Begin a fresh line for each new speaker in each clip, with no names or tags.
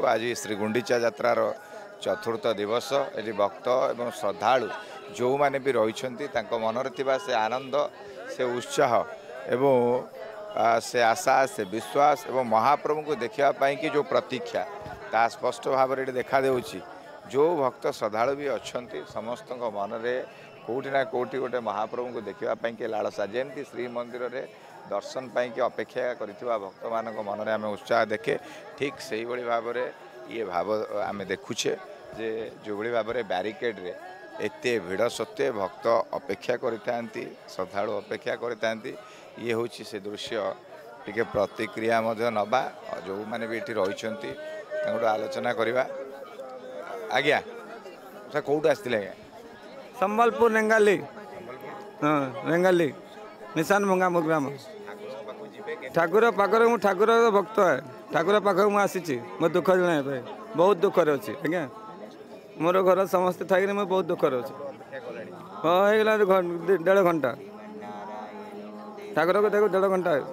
ଆଜି ଶ୍ରୀ ଗୁଣ୍ଡିଚା ଯାତ୍ରାର ଚତୁର୍ଥ ଦିବସ ଏଠି ଭକ୍ତ ଏବଂ ଶ୍ରଦ୍ଧାଳୁ ଯେଉଁମାନେ ବି ରହିଛନ୍ତି ତାଙ୍କ ମନରେ ଥିବା ସେ ଆନନ୍ଦ ସେ ଉତ୍ସାହ ଏବଂ ଆ, ସେ ଆଶା ସେ ବିଶ୍ୱାସ ଏବଂ ମହାପ୍ରଭୁଙ୍କୁ ଦେଖିବା ପାଇଁକି ଯେଉଁ ପ୍ରତୀକ୍ଷା ତାହା ସ୍ପଷ୍ଟ ଭାବରେ ଏଠି ଦେଖାଦେଉଛି ଯେଉଁ ଭକ୍ତ ଶ୍ରଦ୍ଧାଳୁ ବି ଅଛନ୍ତି ସମସ୍ତଙ୍କ ମନରେ କେଉଁଠି ନା କେଉଁଠି ଗୋଟେ ମହାପ୍ରଭୁଙ୍କୁ ଦେଖିବା ପାଇଁକି ଲାଳସା ଯେମିତି ଶ୍ରୀମନ୍ଦିରରେ ଦର୍ଶନ ପାଇଁକି ଅପେକ୍ଷା କରିଥିବା ଭକ୍ତମାନଙ୍କ ମନରେ ଆମେ ଉତ୍ସାହ ଦେଖେ। ଠିକ୍ ସେଇଭଳି ଭାବରେ ଇଏ ଭାବ ଆମେ ଦେଖୁଛେ ଯେ ଯେଉଁଭଳି ଭାବରେ ବ୍ୟାରିକେଡ଼ରେ ଏତେ ଭିଡ଼ ସତ୍ତ୍ୱେ ଭକ୍ତ ଅପେକ୍ଷା କରିଥାନ୍ତି ଶ୍ରଦ୍ଧାଳୁ ଅପେକ୍ଷା କରିଥାନ୍ତି ଇଏ ହେଉଛି ସେ ଦୃଶ୍ୟ। ଟିକେ ପ୍ରତିକ୍ରିୟା ମଧ୍ୟ ନେବା ଯେଉଁମାନେ ବି ଏଠି ରହିଛନ୍ତି ତାଙ୍କଠୁ ଆଲୋଚନା କରିବା। ଆଜ୍ଞା ସାର୍ କେଉଁଠୁ ଆସିଥିଲେ ଆଜ୍ଞା?
ସମ୍ବଲପୁର ରେଙ୍ଗାଲି। ହଁ ରେଙ୍ଗାଲି। ନିଶାନ ଭଙ୍ଗାମ ଗ୍ରାମ ଠାକୁର ପାଖରେ ମୁଁ ଠାକୁରର ଭକ୍ତ ହେ ଠାକୁର ପାଖକୁ ମୁଁ ଆସିଛି ମୋ ଦୁଃଖ ଜଣାଇବା ପାଇଁ ବହୁତ ଦୁଃଖରେ ଅଛି ଆଜ୍ଞା ମୋର ଘର ସମସ୍ତେ ଥାଇକିରି ମୁଁ ବହୁତ ଦୁଃଖରେ ଅଛି ହଁ ହେଇଗଲା ଘ- ଦି- ଦେଢ଼ ଘଣ୍ଟା ଠାକୁରକୁ ଦେଖୁ ଦେଢ଼ ଘଣ୍ଟା ହେଇ-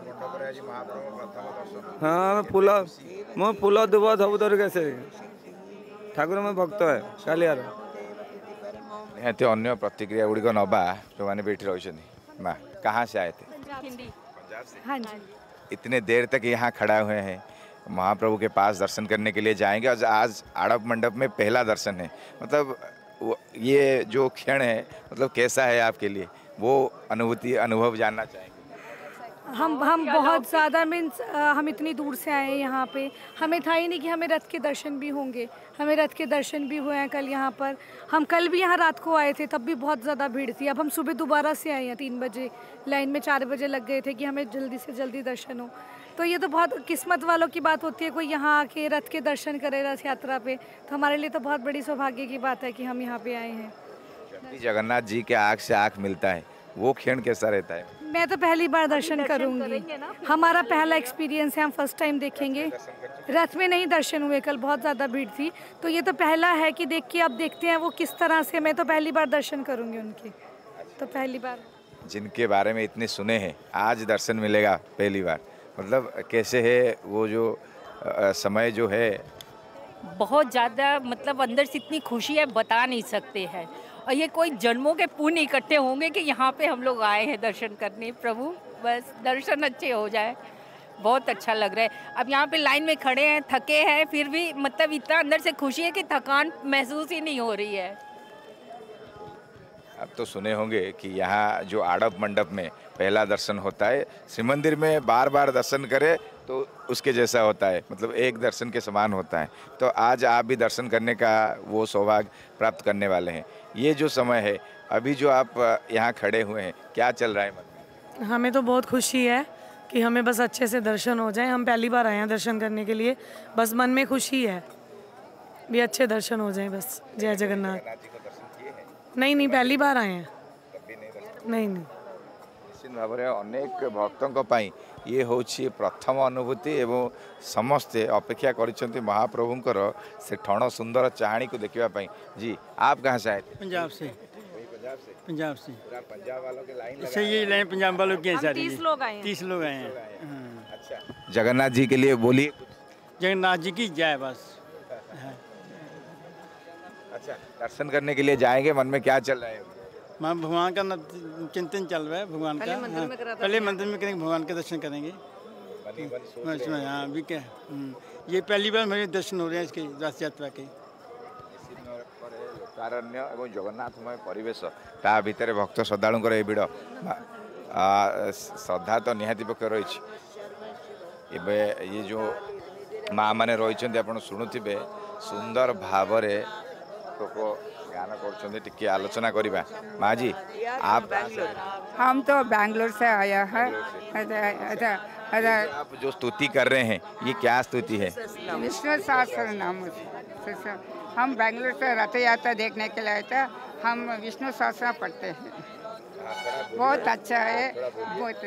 ହଁ ଆମେ ଫୁଲ ମୁଁ ଫୁଲ ଦୁବ ସବୁ ଧରିକି ଆସେ ଠାକୁର ମୋ ଭକ୍ତ ହେ କାଲିଆର
ନିହାତି ଅନ୍ୟ ପ୍ରତିକ୍ରିୟା ଗୁଡ଼ିକ ନେବା ଯେଉଁମାନେ ବି ଏଠି ରହିଛନ୍ତି ମା कहाँ से आए थे?
हिंदी हाँ जी।
इतने देर तक यहाँ खड़ा हुए हैं। महाप्रभु के पास दर्शन करने के लिए जाएँगे। और आज आड़प मंडप में पहला दर्शन है। मतलब ये जो क्षण है मतलब कैसा है आपके लिए? वो अनुभूति अनुभव जानना चाहेंगे।
हम हम बहुत ज़्यादा मीन्स हम इतनी दूर से आए हैं यहाँ पे। हमें था ही नहीं कि हमें रथ के दर्शन भी होंगे। हमें रथ के दर्शन भी हुए हैं कल यहाँ पर। हम कल भी यहाँ रात को आए थे तब भी बहुत ज़्यादा भीड़ थी। अब हम सुबह दोबारा से आए हैं तीन बजे। लाइन में चार बजे लग गए थे कि हमें जल्दी से जल्दी दर्शन हो। तो ये तो बहुत किस्मत वालों की बात होती है कोई यहाँ आके रथ के दर्शन करे रथ यात्रा पे। तो हमारे लिए तो बहुत बड़ी सौभाग्य की बात है कि हम यहाँ पे आए हैं।
जगन्नाथ जी के आँख से आँख मिलता है। वो क्षण कैसा रहता है?
मैं तो पहली बार दर्शन करूँगी। हमारा पहला एक्सपीरियंस है हम फ़र्स्ट टाइम देखेंगे। रथ में नहीं दर्शन हुए कल बहुत ज़्यादा भीड़ थी। तो ये तो पहला है कि देख के अब देखते हैं वो किस तरह से। मैं तो पहली बार दर्शन करूँगी उनके। तो पहली बार।
जिनके बारे में इतने सुने हैं आज दर्शन मिलेगा पहली बार। मतलब कैसे है वो जो अ, समय जो है?
बहुत ज़्यादा मतलब अंदर से इतनी खुशी है बता नहीं सकते हैं। और ये कोई जन्मों के पुण्य इकट्ठे होंगे कि यहाँ पे हम लोग आए हैं दर्शन करने। प्रभु, बस दर्शन अच्छे हो जाए। बहुत अच्छा लग रहा है। अब यहाँ पे लाइन में खड़े हैं, थके हैं, फिर भी मतलब इतना अंदर से खुशी है कि थकान महसूस ही नहीं हो रही है।
अब तो सुने होंगे कि यहाँ जो आड़प मंडप में पहला दर्शन होता है श्री मंदिर में बार बार दर्शन करे तो उसके जैसा होता है मतलब एक दर्शन के समान होता है। तो आज आप भी दर्शन करने का वो सौभाग्य प्राप्त करने वाले हैं। ये जो समय है अभी जो आप यहाँ खड़े हुए हैं क्या चल रहा है मन
हमें तो बहुत खुशी है कि हमें बस अच्छे से दर्शन हो जाए। हम पहली बार आए हैं दर्शन करने के लिए। बस मन में खुशी है भी अच्छे दर्शन हो जाए बस। जय जगन्नाथ। नहीं नहीं पहली बार आए हैं नहीं नहीं
ନିଶ୍ଚିତ ଭାବରେ ଅନେକ ଭକ୍ତଙ୍କ ପାଇଁ ଇଏ ହେଉଛି ପ୍ରଥମ ଅନୁଭୂତି ଏବଂ ସମସ୍ତେ ଅପେକ୍ଷା କରିଛନ୍ତି ମହାପ୍ରଭୁଙ୍କର ସେ ଠଣ ସୁନ୍ଦର ଚାହାଣୀକୁ ଦେଖିବା ପାଇଁ ଜି आप कहाँ से आए थे
पंजाब से पंजाब से
पूरा पंजाब वालों के लाइन
सही ये लाइन पंजाब वालों की है सारी
तीस लोग आए हैं।
तीस लोग आए हैं हाँ।
अच्छा जगन्नाथ जी के लिए बोलिए कुछ
जगन्नाथ जी की जय बस
अच्छा दर्शन करने के लिए जाएंगे मन में क्या चल रहा है
माँ भगवान का न- चिंतन चल रहा है भगवान का हाँ, पहले मंदिर में करेंगे भगवान के दर्शन करेंगे बस में, हाँ अभी क्या हम्म, ये पहली बार मेरे दर्शन हो रहे हैं इसके रथ यात्रा के
ଲୋକାରଣ୍ୟ ଏବଂ ଜଗନ୍ନାଥମୟ ପରିବେଶ ତା ଭିତରେ ଭକ୍ତ ଶ୍ରଦ୍ଧାଳୁଙ୍କର ଏ ଭିଡ଼ ଆ, ଶ୍ରଦ୍ଧା ତ ନିହାତି ପକ୍ଷେ ରହିଛି ଏବେ ଇଏ ଯେଉଁ ମା' ମାନେ ରହିଛନ୍ତି ଆପଣ ଶୁଣୁଥିବେ ସୁନ୍ଦର ଭାବରେ लोक गान कर आलोचना करवा माँ जी तो आप
हम तो बैंगलोर से आया है। अच्छा, अच्छा, अच्छा।
आप जो स्तुति कर रहे हैं ये क्या स्तुति है?
विष्णु सहस्र नाम हम बैंगलोर से रथ यात्रा देखने के लिए आए थे। हम विष्णु सहस्र पढ़ते हैं। बहुत अच्छा है। बहुत